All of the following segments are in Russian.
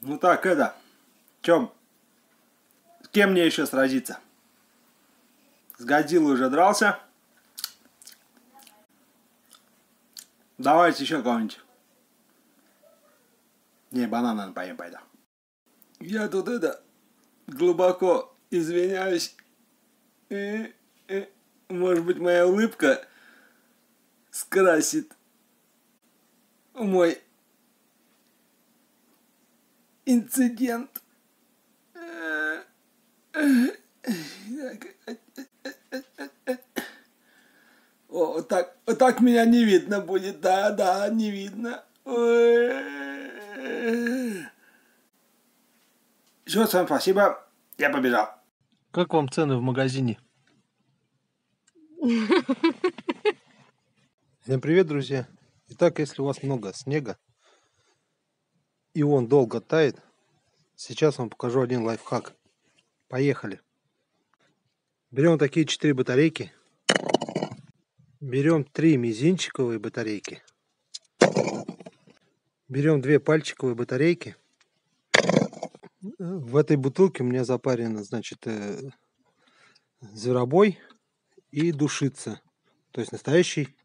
Ну так, это, чем, с кем мне еще сразиться? С Годзиллой уже дрался. Давайте еще кого-нибудь. Не, банан, наверное, поем пойду. Я тут это, глубоко извиняюсь. И, и, может быть, моя улыбка скрасит мой инцидент. О, так, так меня не видно будет, да, да, не видно. Все, вами спасибо, я побежал. Как вам цены в магазине? Всем привет, друзья! Итак, если у вас много снега и он долго тает, сейчас вам покажу один лайфхак. Поехали! Берем такие четыре батарейки. Берем три мизинчиковые батарейки. Берем две пальчиковые батарейки. В этой бутылке у меня запарено, значит, э, зверобой и душица. То есть настоящий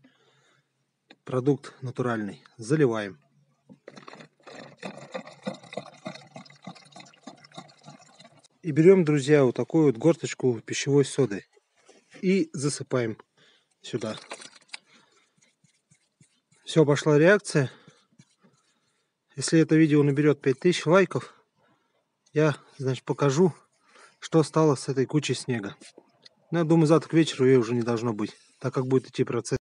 продукт натуральный. Заливаем. И берем, друзья, вот такую вот горсточку пищевой соды. И засыпаем сюда. Все, пошла реакция. Если это видео наберет 5000 лайков, я, значит, покажу, что стало с этой кучей снега. Но я думаю, завтра к вечеру ее уже не должно быть, так как будет идти процесс.